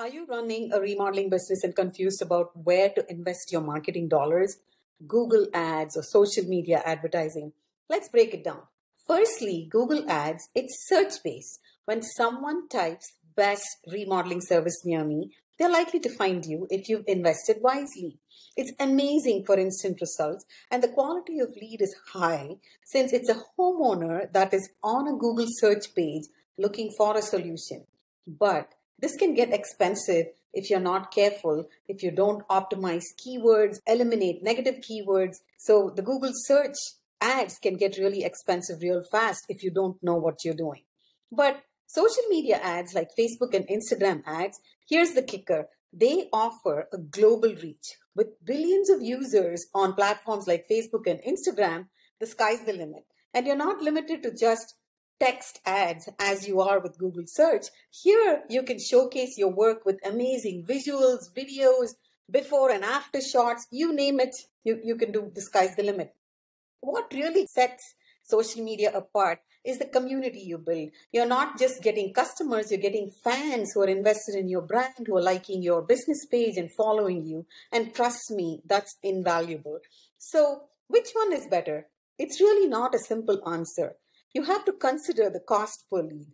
Are you running a remodeling business and confused about where to invest your marketing dollars? Google ads or social media advertising? Let's break it down. Firstly, Google ads, it's search based. When someone types best remodeling service near me, they're likely to find you if you've invested wisely. It's amazing for instant results, and the quality of lead is high since it's a homeowner that is on a Google search page looking for a solution. But this can get expensive if you're not careful, if you don't optimize keywords, eliminate negative keywords. So the Google search ads can get really expensive real fast if you don't know what you're doing. But social media ads like Facebook and Instagram ads, here's the kicker. They offer a global reach. With billions of users on platforms like Facebook and Instagram, the sky's the limit. And you're not limited to just text ads as you are with Google search. Here you can showcase your work with amazing visuals, videos, before and after shots, you name it, you, you can do the sky's the limit. What really sets social media apart is the community you build. You're not just getting customers, you're getting fans who are invested in your brand, who are liking your business page and following you. And trust me, that's invaluable. So, which one is better? It's really not a simple answer you have to consider the cost per lead.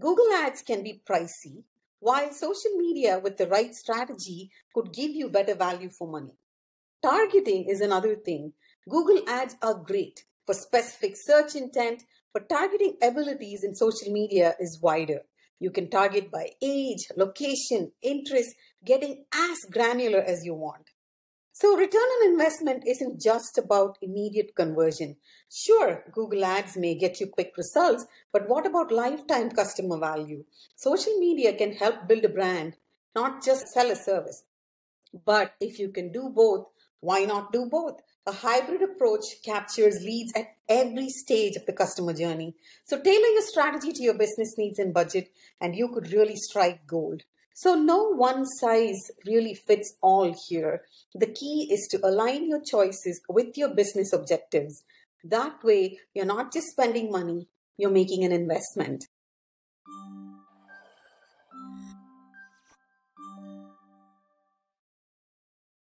Google Ads can be pricey, while social media with the right strategy could give you better value for money. Targeting is another thing. Google Ads are great for specific search intent, but targeting abilities in social media is wider. You can target by age, location, interest, getting as granular as you want. So return on investment isn't just about immediate conversion. Sure, Google Ads may get you quick results, but what about lifetime customer value? Social media can help build a brand, not just sell a service. But if you can do both, why not do both? A hybrid approach captures leads at every stage of the customer journey. So tailor your strategy to your business needs and budget, and you could really strike gold. So no one size really fits all here. The key is to align your choices with your business objectives. That way, you're not just spending money, you're making an investment.